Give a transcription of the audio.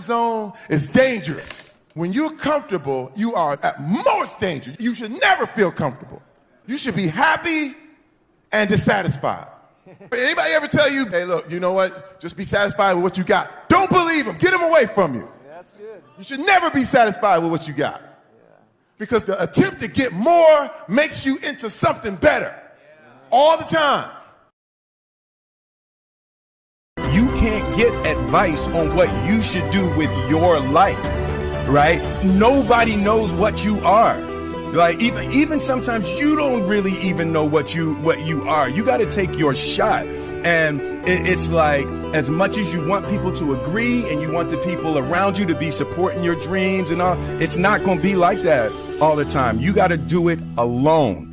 zone is dangerous. When you're comfortable, you are at most danger. You should never feel comfortable. You should be happy and dissatisfied. Anybody ever tell you, hey, look, you know what? Just be satisfied with what you got. Don't believe them. Get them away from you. That's good. You should never be satisfied with what you got. Because the attempt to get more makes you into something better all the time. Can't get advice on what you should do with your life, right? Nobody knows what you are. Like even even sometimes you don't really even know what you what you are. You got to take your shot. And it, it's like as much as you want people to agree and you want the people around you to be supporting your dreams and all, it's not going to be like that all the time. You got to do it alone.